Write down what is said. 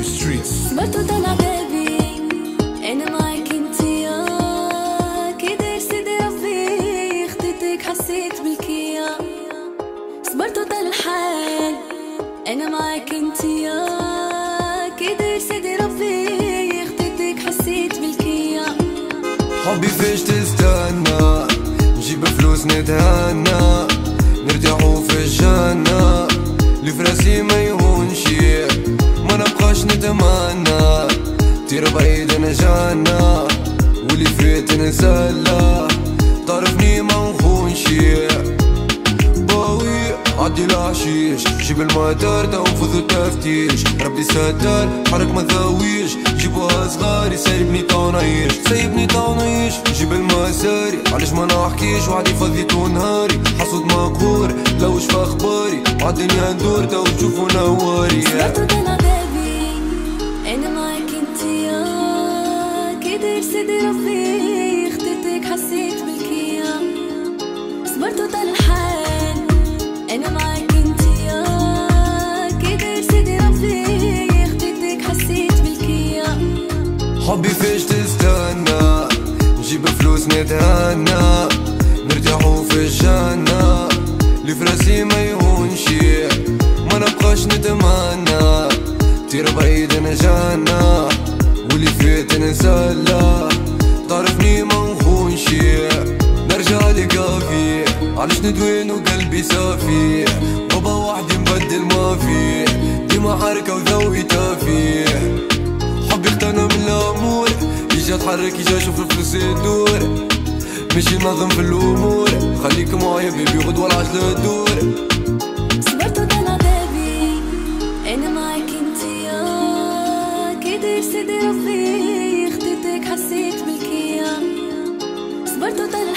baby streets. بابي أنا معاك انت يا كده سيدي ربي خطيتك حسيت بالكيا صبرت وطلع الحال أنا معاك انت يا كده سيدي ربي خطيتك حسيت بالكيا حبي فيش تستنى نجيب فلوس نتهنى نرتاحو في الجنة أنا واللي فات نسلى تعرفني ما نخونش. باوي عدي العشيش. جيب المطار تو نفوذ التفتيش. ربي ستار حرك ما ذاويش جيبوها صغاري سايبني تو نعيش سايبني تو نعيش جيب المساري علاش ما نحكيش؟ وعدي فضيتو نهاري. حصد مقهور لو في اخباري عالدنيا ندور تو تشوفو نواري. حبي فيش تستنى. نجيب فلوس نتهنى. نرتاحو في الجنة. اللي في راسي ما يهونش. ما نبقاش نتمنى. طير بعيد أنا جنة واللي فات نسلى تعرفني ما نخونش نرجع لكافي علاش ندوين وقلبي صافي؟ بابا وحدي مبدل ما فيه ديما حركة وذوي تافيه يجي اتحرك يجي أشوف الفلوس يدور مشي نظم في الأمور. خليك معايا بيبي غدوة العجلة تدور. صبرت وطلع بابي. أنا معاك انت يا كده سيدي ربي خطيتك حسيت بالكيا صبرت وطلع